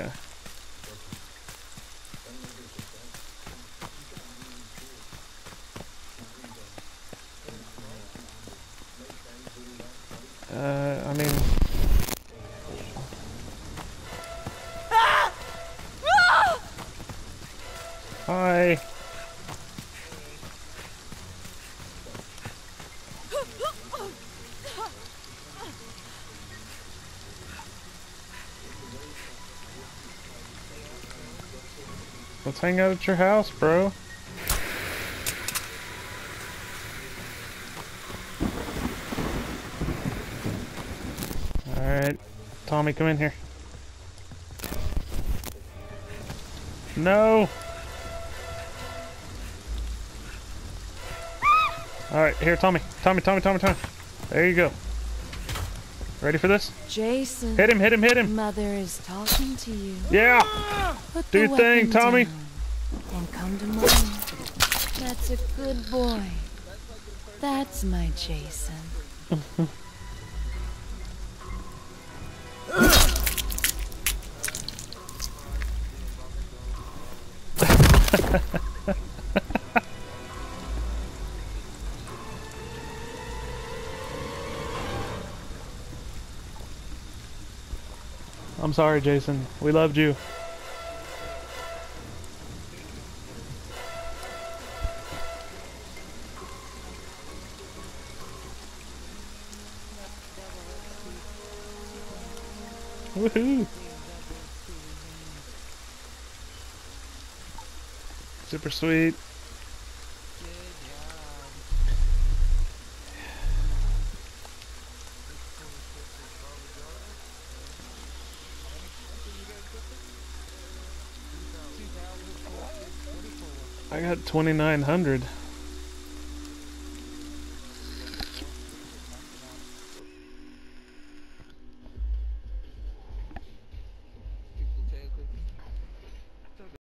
Okay. Uh, I mean, hi. Let's hang out at your house, bro. Alright. Tommy, come in here. No! Alright, here, Tommy. Tommy, Tommy, Tommy, Tommy. There you go. Ready for this? Jason. Hit him, hit him, hit him! Mother is talking to you. Yeah! Put Do your thing, Tommy. And come to mommy. That's a good boy. That's my Jason. I'm sorry, Jason. We loved you. Woohoo! Super sweet. I got 2900.